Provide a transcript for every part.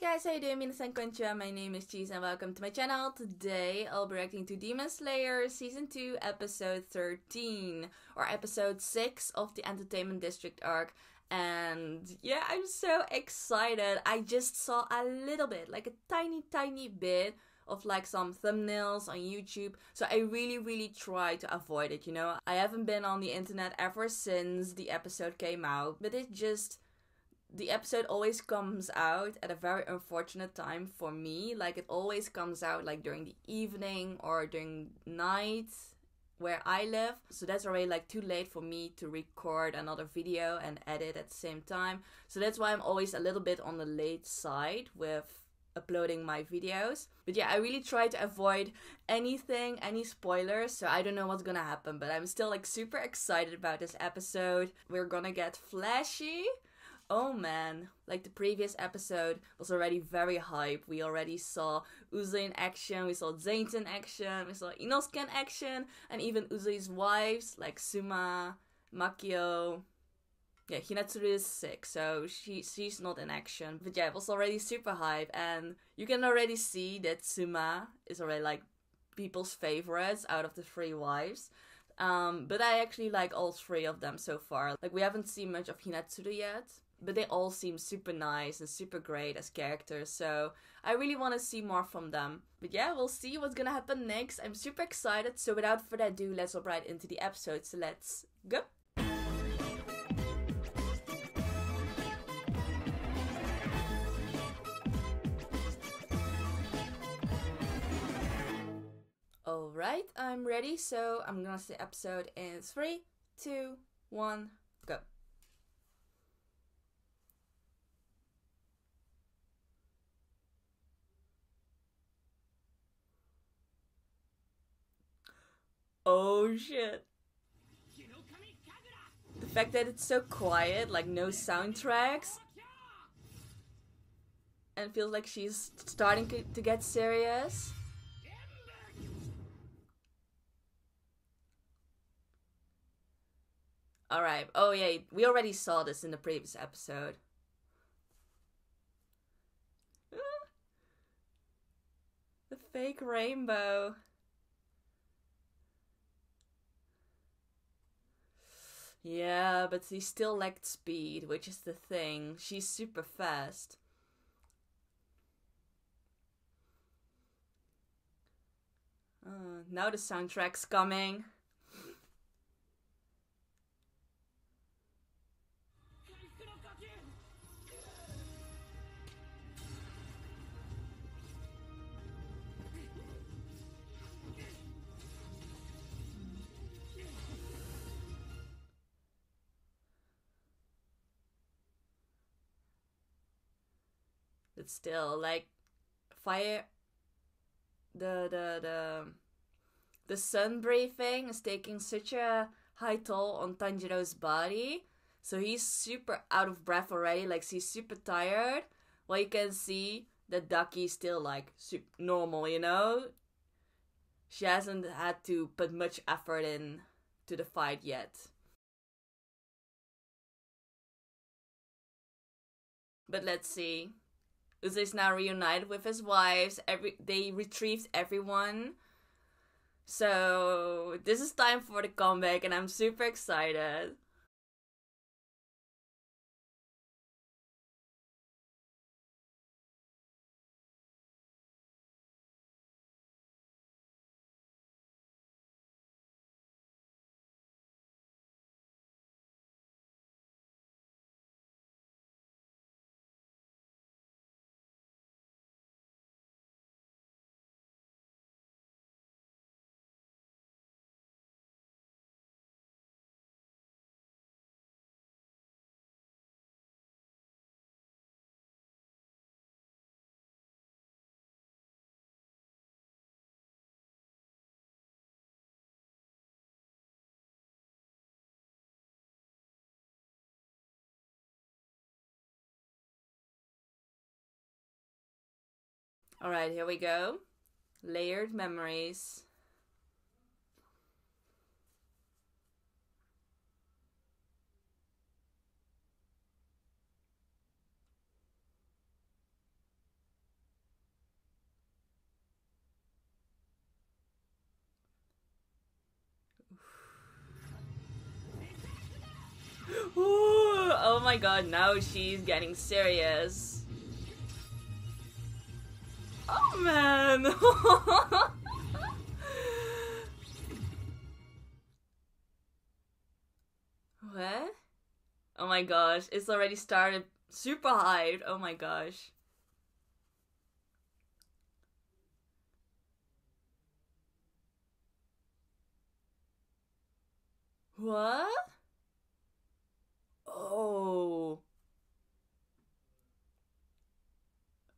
guys, how you doing? Minasan konnichiwa. My name is Cheese and welcome to my channel. Today I'll be reacting to Demon Slayer Season 2 Episode 13 or Episode 6 of the Entertainment District arc. And yeah, I'm so excited. I just saw a little bit, like a tiny, tiny bit of like some thumbnails on YouTube. So I really, really try to avoid it, you know? I haven't been on the internet ever since the episode came out, but it just the episode always comes out at a very unfortunate time for me. Like it always comes out like during the evening or during night where I live. So that's already like too late for me to record another video and edit at the same time. So that's why I'm always a little bit on the late side with uploading my videos. But yeah, I really try to avoid anything, any spoilers. So I don't know what's gonna happen, but I'm still like super excited about this episode. We're gonna get flashy oh man, like the previous episode was already very hype. We already saw Uzui in action, we saw Zaint in action, we saw Inosuke in action, and even Uzui's wives like Suma, Makio. Yeah, Hinatsuru is sick, so she she's not in action. But yeah, it was already super hype, and you can already see that Suma is already like people's favorites out of the three wives. Um, but I actually like all three of them so far. Like we haven't seen much of Hinatsuru yet, but they all seem super nice and super great as characters. So I really want to see more from them. But yeah, we'll see what's gonna happen next. I'm super excited. So without further ado, let's hop right into the episode. So let's go. Alright, I'm ready. So I'm gonna say episode in three, two, one, go. Oh shit. The fact that it's so quiet, like no soundtracks, and feels like she's starting to get serious. Alright, oh yeah, we already saw this in the previous episode. Ah. the fake rainbow. Yeah, but he still lacked speed, which is the thing. She's super fast. Uh, now the soundtrack's coming. But still like fire the the the the sun breathing is taking such a high toll on Tanjiro's body. So he's super out of breath already, like he's super tired. Well, you can see that Daki's still like super normal, you know? She hasn't had to put much effort in to the fight yet. But let's see. Uzui is now reunited with his wives. Every they retrieved everyone. So this is time for the comeback, and I'm super excited. All right, here we go. Layered memories. oh my god, now she's getting serious. Oh man! what? Oh my gosh, it's already started super hyped. Oh my gosh. What? Oh.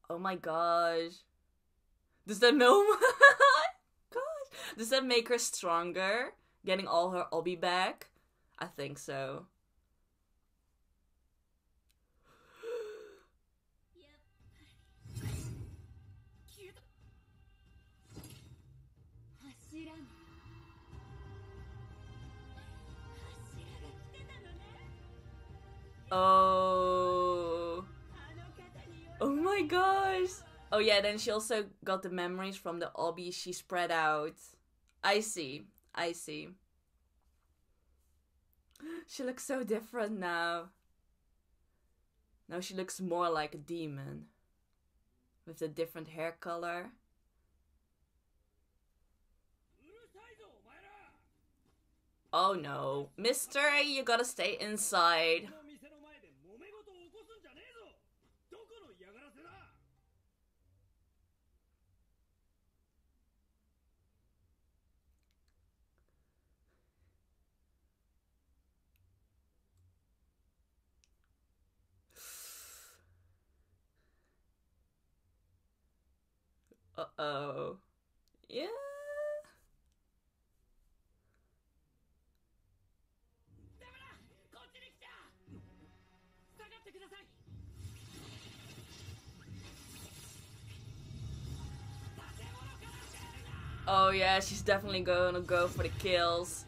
Oh my gosh. Does that know? gosh. Does that make her stronger? Getting all her obi back? I think so. Oh. Oh my gosh. Oh yeah, then she also got the memories from the obi she spread out. I see. I see. She looks so different now. Now she looks more like a demon. With a different hair color. Oh no. Mister, you gotta stay inside. Oh. Yeah. Oh yeah, she's definitely gonna go for the kills.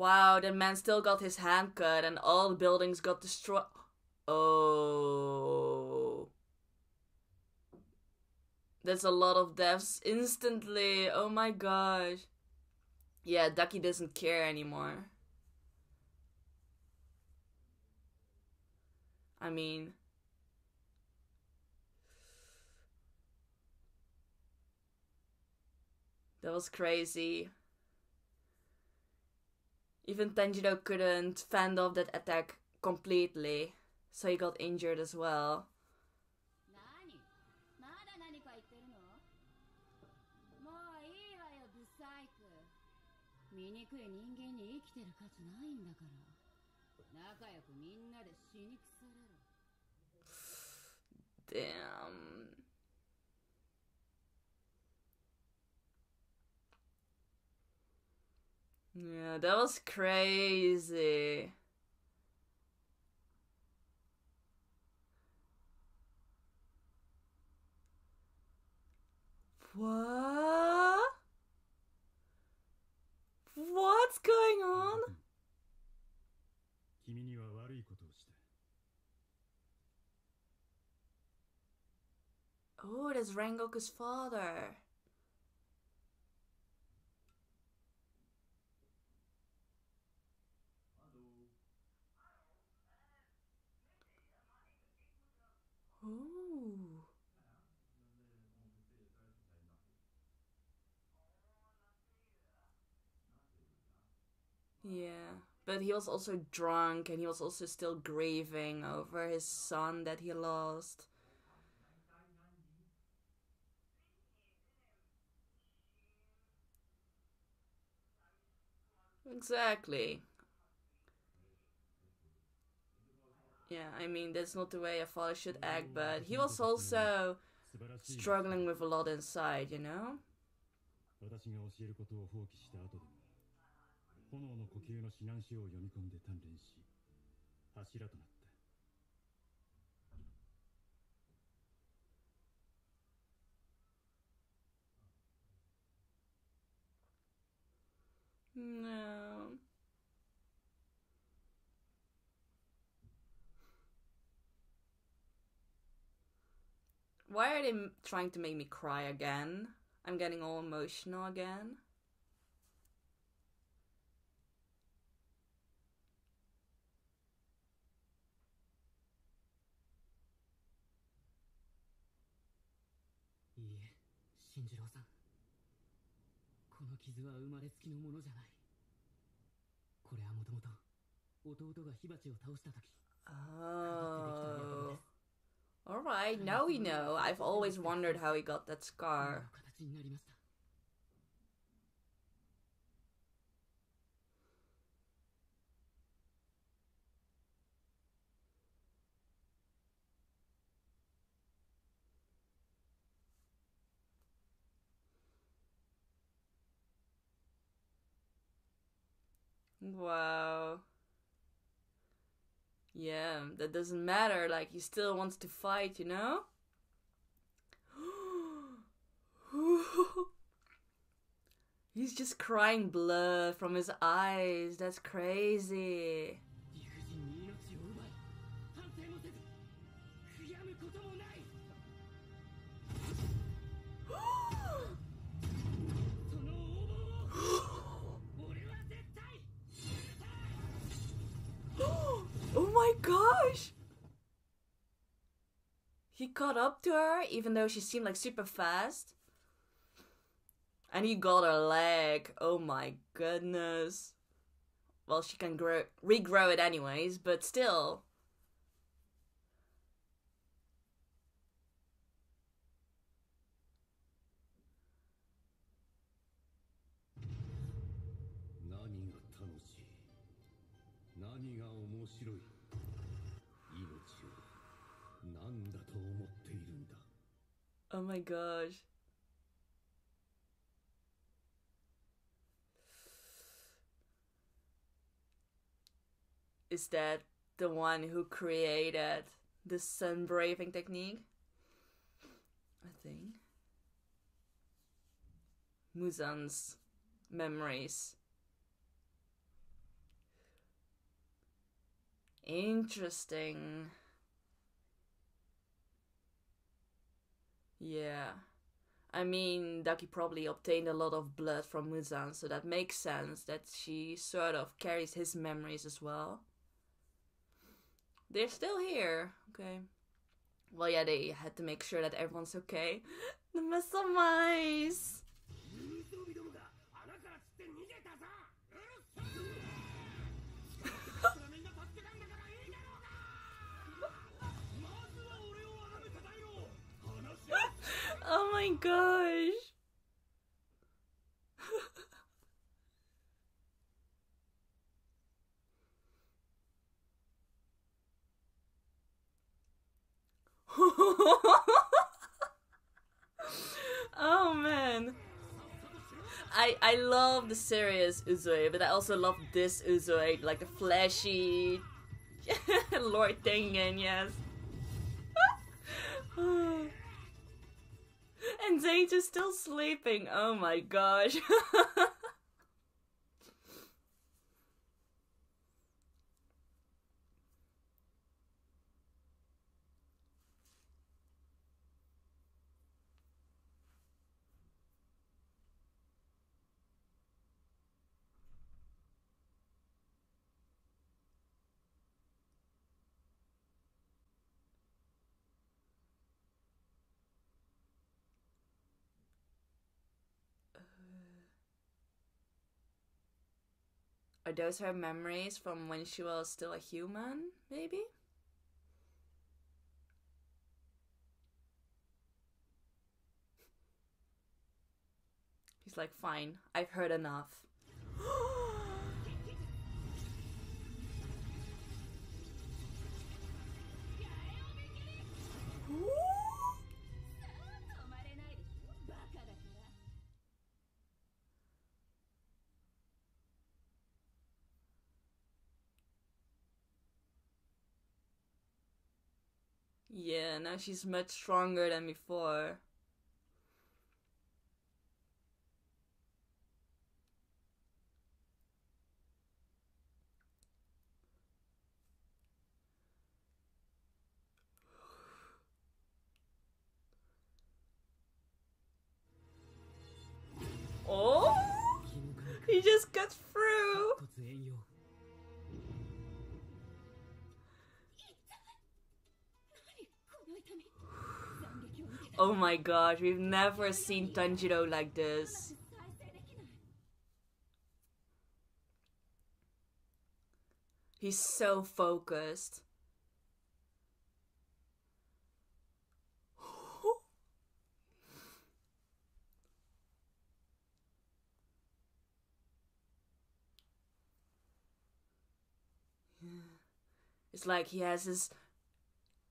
Wow, the man still got his hand cut and all the buildings got destroyed. Oh. That's a lot of deaths instantly. Oh my gosh. Yeah, Daki doesn't care anymore. I mean, that was crazy. Even Tanjiro couldn't fend off that attack completely, so he got injured as well. Damn. Yeah, that was crazy. What? What's going on? Oh, that's Rengoku's father. Oh. Yeah. But he was also drunk and he was also still grieving over his son that he lost. Exactly. Yeah, I mean, that's not the way a father should act, but he was also struggling with a lot inside, you know? 炎の呼吸の指南書を読み込んで鍛錬し柱となった No. Why are they trying to make me cry again? I'm getting all emotional again. Yeah, 新次郎さんこの傷は生まれつきのものじゃないこれはもともと弟が火鉢を倒した時 Oh. Alright, now we know. I've always wondered how he got that 今 scar. Wow. Yeah, that doesn't matter. Like, he still wants to fight, you know? He's just crying blood from his eyes. That's crazy. Caught up to her even though she seemed like super fast. And he got her leg. Oh my goodness. Well, she can grow regrow it anyways, but still. Oh my gosh. Is that the one who created the sun breathing technique? I think. Muzan's memories. Interesting. Yeah. I mean, Daki probably obtained a lot of blood from Muzan, so that makes sense that she sort of carries his memories as well. They're still here. Okay. Well, yeah, they had to make sure that everyone's okay. The muscle mice! Oh my gosh! oh man. I I love the serious Uzui, but I also love this Uzui, like the flashy Lord Tengen, yes. Oh. And is still sleeping. Oh my gosh. Are those her memories from when she was still a human, maybe? He's like, fine, I've heard enough. Yeah, now she's much stronger than before. Oh my gosh, we've never seen Tanjiro like this. He's so focused. It's like he has his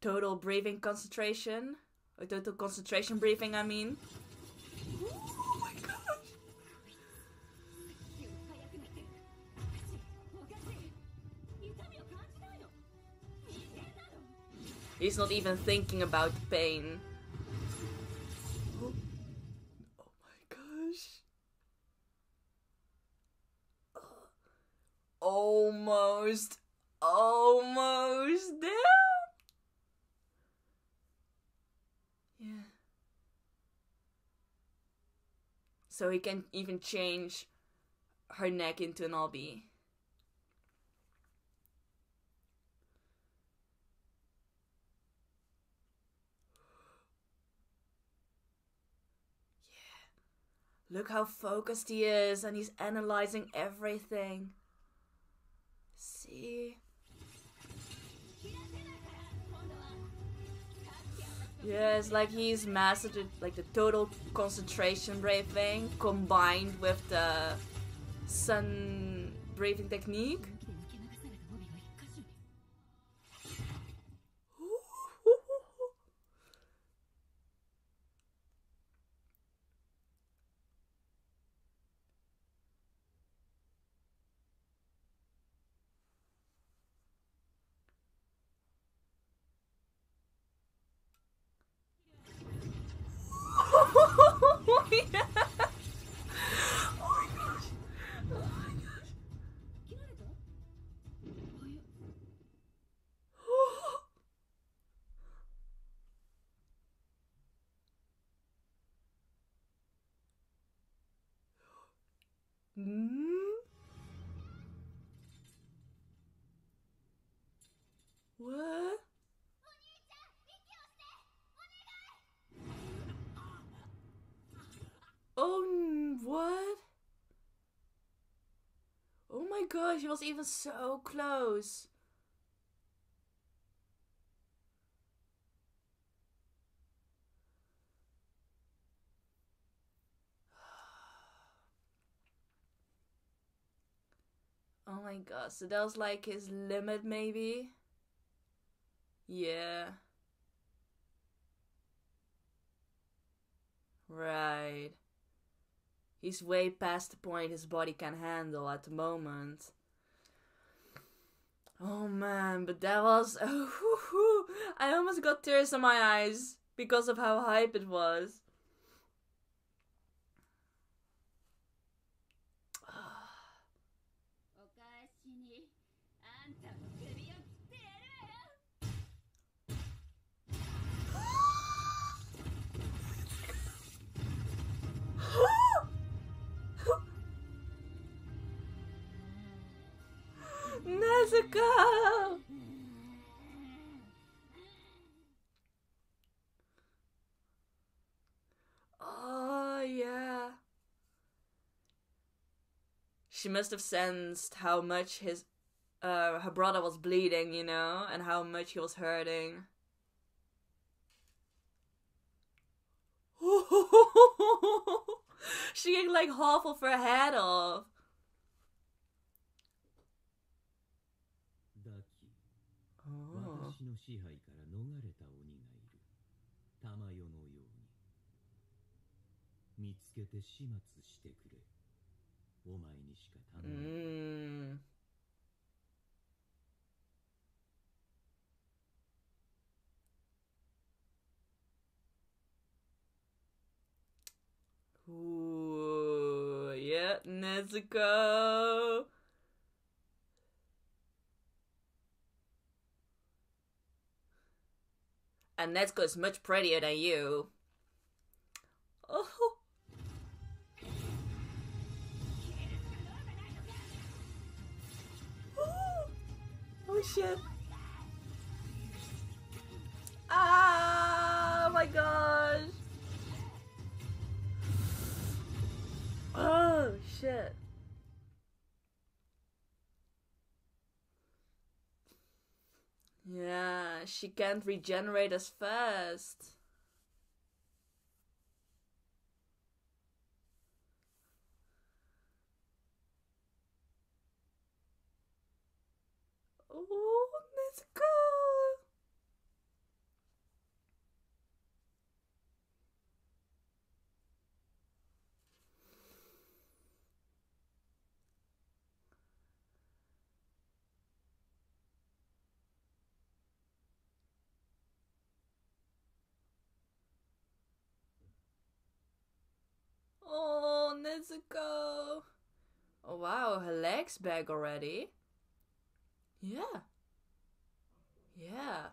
total breathing concentration. Or total concentration breathing, I mean. Oh my gosh. He's not even thinking about the pain. Oh my gosh. Almost. Almost there. Yeah. So he can even change her neck into an obi. Yeah. Look how focused he is and he's analyzing everything. See? It's like he's mastered like the total concentration breathing combined with the sun breathing technique. Hmm? 嗯？What? Oh, what? Oh my gosh, he was even so close. My god, so that was like his limit, maybe? Yeah. Right. He's way past the point his body can handle at the moment. Oh man, but that was. Oh, I almost got tears in my eyes because of how hype it was. Nezuko! Oh, yeah. She must have sensed how much his uh, her brother was bleeding, you know, and how much he was hurting. she ate like half of her head off. 私の支配から逃れた鬼がいる玉代のように見つけて始末してくれお前にしか頼めない Mm. Ooh, yeah, Nezuko. and Nezuko is much prettier than you. Oh. Oh shit. Ah, my gosh. Oh shit. Yeah she can't regenerate as fast. Oh, let's go. Oh, Nezuko. Oh wow, her leg's back already. Yeah. Yeah.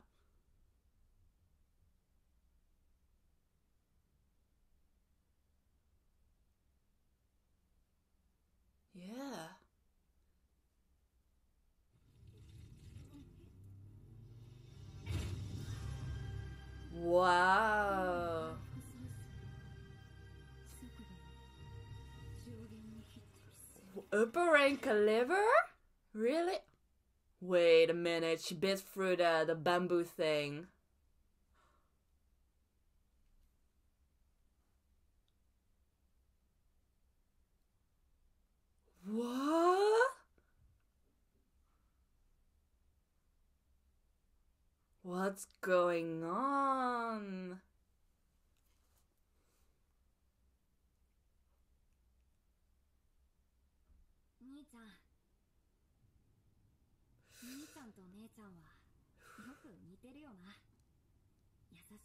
Yeah. Wow. Upper rank liver? Really? Wait a minute, she bit through the, the bamboo thing. What? What's going on?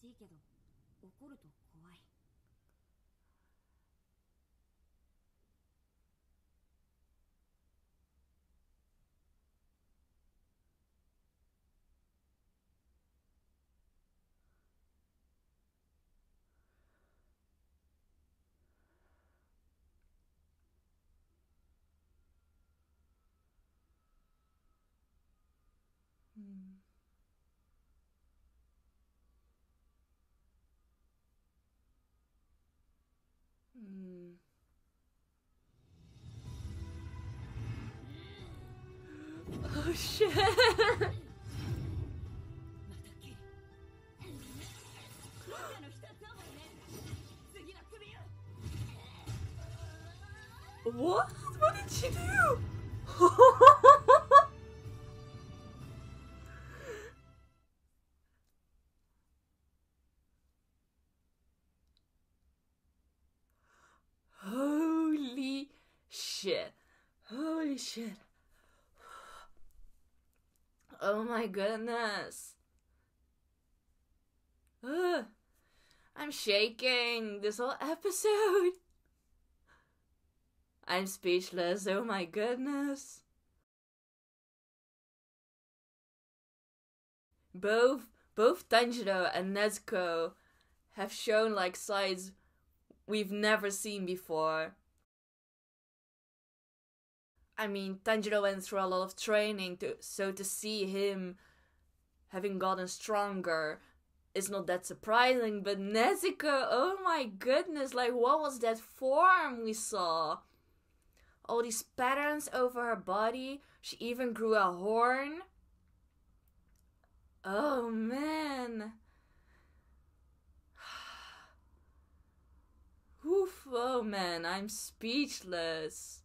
しいけど怒ると怖い Hmm. Hmm. Shit! my goodness. Ugh. I'm shaking this whole episode. I'm speechless. Oh my goodness. Both both Tanjiro and Nezuko have shown like sides we've never seen before. I mean, Tanjiro went through a lot of training to so to see him having gotten stronger is not that surprising, but Nezuko, oh my goodness, like what was that form we saw? All these patterns over her body, she even grew a horn. Oh man. Oof, oh man, I'm speechless.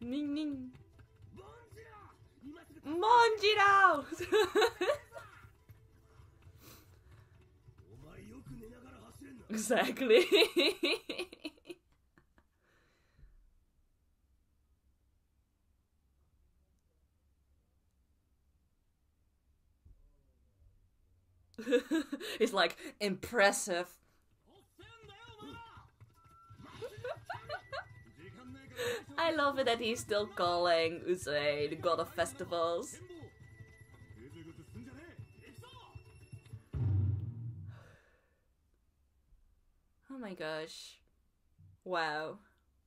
Ning ning. Monjiro! exactly. it's like impressive. I love it that he's still calling Uzui the god of festivals. Oh my gosh. Wow.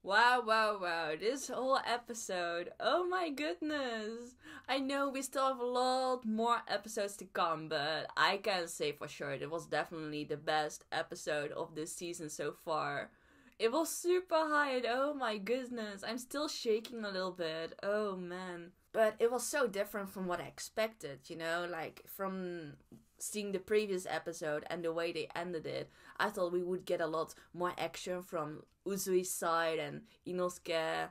Wow, wow, wow. This whole episode. Oh my goodness. I know we still have a lot more episodes to come, but I can say for sure it was definitely the best episode of this season so far. It was super high and oh my goodness, I'm still shaking a little bit. Oh man. But it was so different from what I expected, you know, like from seeing the previous episode and the way they ended it. I thought we would get a lot more action from Uzui's side and Inosuke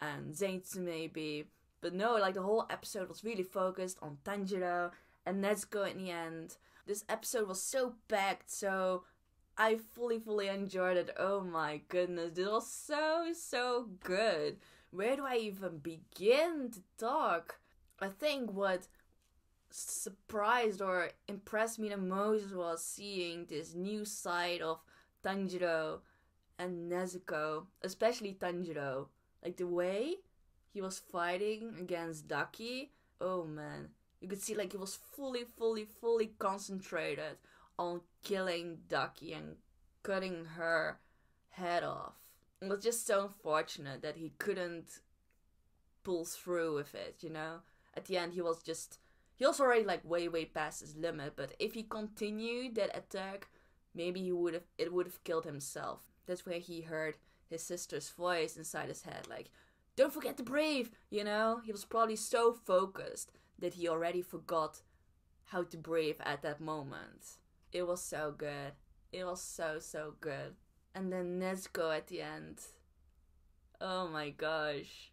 and Zenitsu maybe. But no, like the whole episode was really focused on Tanjiro and Nezuko in the end. This episode was so packed, so I fully, fully enjoyed it. Oh my goodness, this was so, so good. Where do I even begin to talk? I think what surprised or impressed me the most was seeing this new side of Tanjiro and Nezuko, especially Tanjiro. Like the way he was fighting against Daki. Oh man. You could see like he was fully, fully, fully concentrated on killing Daki and cutting her head off. It was just so unfortunate that he couldn't pull through with it, you know? At the end, he was just. He was already like way, way past his limit, but if he continued that attack, maybe he would have. It would have killed himself. That's where he heard his sister's voice inside his head, like, don't forget to breathe, you know? He was probably so focused that he already forgot how to breathe at that moment. It was so good. It was so, so good. And then Nezuko at the end. Oh my gosh.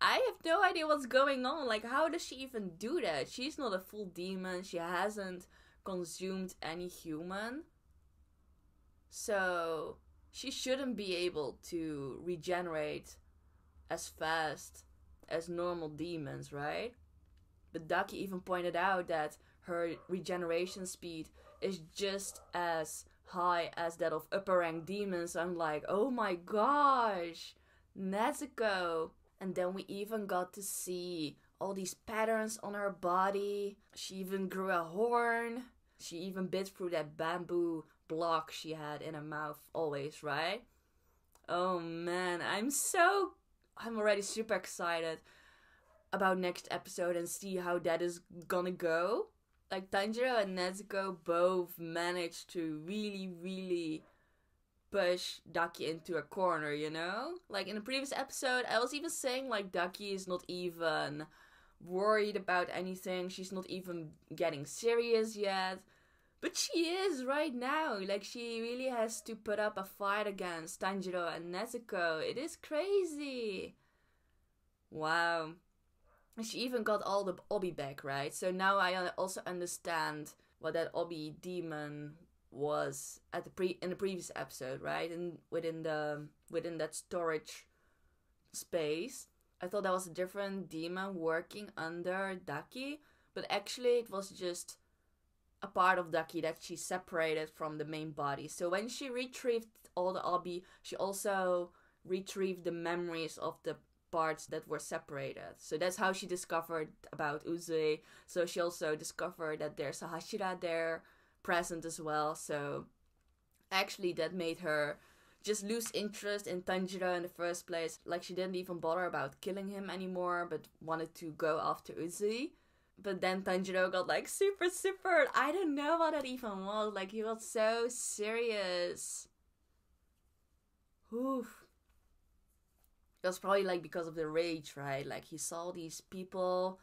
I have no idea what's going on. Like, how does she even do that? She's not a full demon. She hasn't consumed any human. So, she shouldn't be able to regenerate as fast as normal demons, right? But Daki even pointed out that her regeneration speed is just as high as that of upper rank demons. I'm like, oh my gosh, Nezuko. And then we even got to see all these patterns on her body. She even grew a horn. She even bit through that bamboo block she had in her mouth always, right? Oh man, I'm so I'm already super excited about next episode and see how that is gonna go. Like Tanjiro and Nezuko both managed to really, really push Daki into a corner, you know? Like in the previous episode, I was even saying like Daki is not even worried about anything. She's not even getting serious yet. But she is right now. Like she really has to put up a fight against Tanjiro and Nezuko. It is crazy. Wow. She even got all the Obi back, right? So now I also understand what that Obi demon was at the pre in the previous episode, right? And within the within that storage space. I thought that was a different demon working under Daki, but actually it was just a part of Daki that she separated from the main body. So when she retrieved all the Obi, she also retrieved the memories of the parts that were separated. So that's how she discovered about Uzui. So she also discovered that there's a Hashira there present as well. So actually that made her just lose interest in Tanjiro in the first place. Like she didn't even bother about killing him anymore, but wanted to go after Uzui but then Tanjiro got like super super I don't know what that even was. Like he was so serious. Oof. It was probably like because of the rage, right? Like he saw these people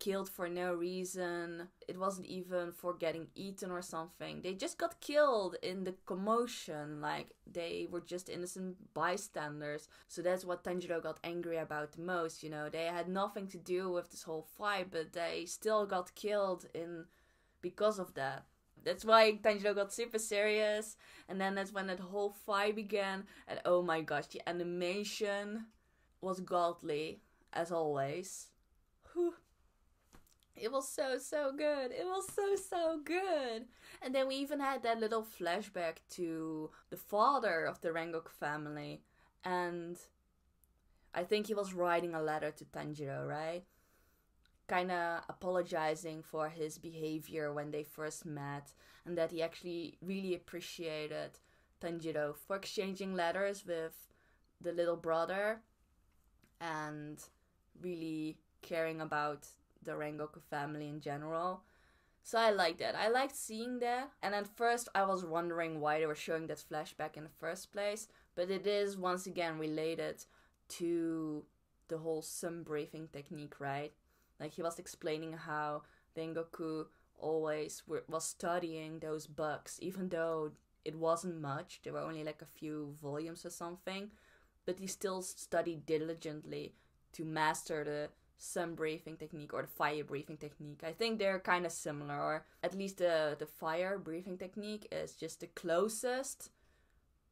killed for no reason. It wasn't even for getting eaten or something. They just got killed in the commotion. Like they were just innocent bystanders. So that's what Tanjiro got angry about the most. You know, they had nothing to do with this whole fight, but they still got killed in because of that. That's why Tanjiro got super serious, and then that's when that whole fight began. And oh my gosh, the animation was godly as always. Whew It was so, so good. It was so, so good. And then we even had that little flashback to the father of the Rengoku family. And I think he was writing a letter to Tanjiro, right? Kind of apologizing for his behavior when they first met. And that he actually really appreciated Tanjiro for exchanging letters with the little brother and really caring about the Rengoku family in general. So I liked that. I liked seeing that. And at first I was wondering why they were showing that flashback in the first place. But it is once again related to the whole sun breathing technique, right? Like he was explaining how Rengoku always were, was studying those books, even though it wasn't much. There were only like a few volumes or something. But he still studied diligently to master the sun breathing technique or the fire breathing technique. I think they're kind of similar, or at least the the fire breathing technique is just the closest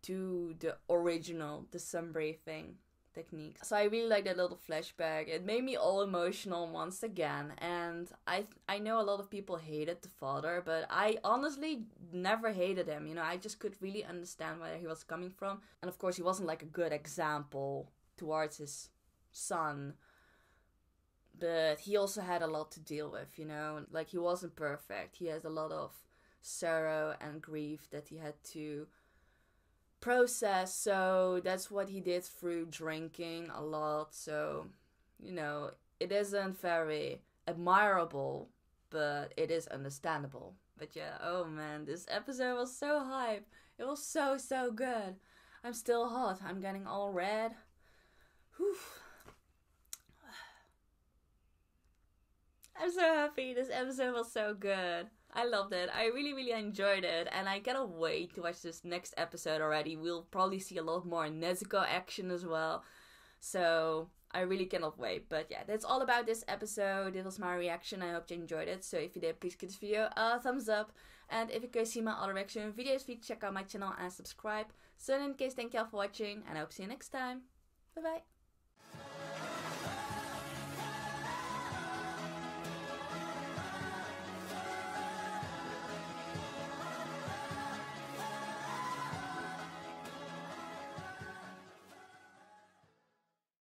to the original, the sun breathing technique. So I really like that little flashback. It made me all emotional once again, and I I know a lot of people hated the father, but I honestly never hated him. You know, I just could really understand where he was coming from, and of course he wasn't like a good example towards his son but he also had a lot to deal with, you know. Like he wasn't perfect. He has a lot of sorrow and grief that he had to process. So that's what he did through drinking a lot. So, you know, it isn't very admirable, but it is understandable. But yeah, oh man, this episode was so hype. It was so so good. I'm still hot. I'm getting all red. Whew. I'm so happy. This episode was so good. I loved it. I really, really enjoyed it. And I cannot wait to watch this next episode already. We'll probably see a lot more Nezuko action as well. So I really cannot wait. But yeah, that's all about this episode. This was my reaction. I hope you enjoyed it. So if you did, please give this video a thumbs up. And if you guys see my other reaction videos, please check out my channel and subscribe. So in case, thank y'all for watching. And I hope to see you next time. Bye bye.